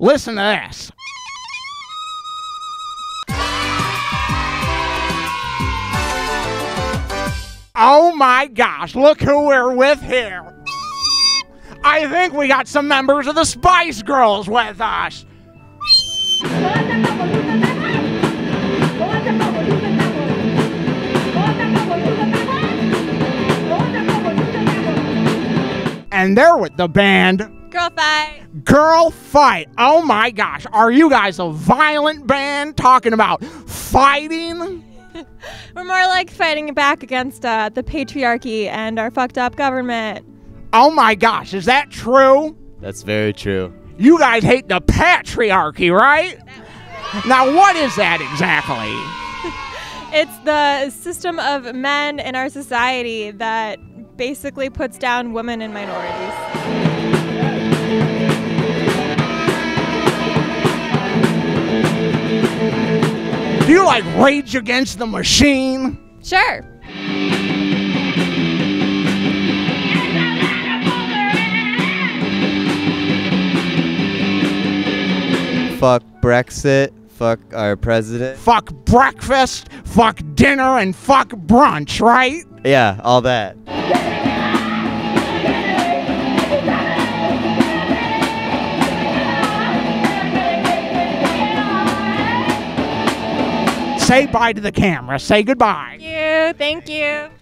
Listen to this. Oh my gosh, look who we're with here. I think we got some members of the Spice Girls with us. And they're with the band Girl fight. Girl Fight. Oh my gosh, are you guys a violent band talking about fighting? We're more like fighting back against uh, the patriarchy and our fucked up government. Oh my gosh, is that true? That's very true. You guys hate the patriarchy, right? Now, what is that exactly? It's the system of men in our society that basically puts down women and minorities. Do you like Rage Against the Machine? Sure. Fuck Brexit. Fuck our president. Fuck breakfast, fuck dinner, and fuck brunch, right? Yeah, all that. Say bye to the camera. Say goodbye. Thank you. Thank you.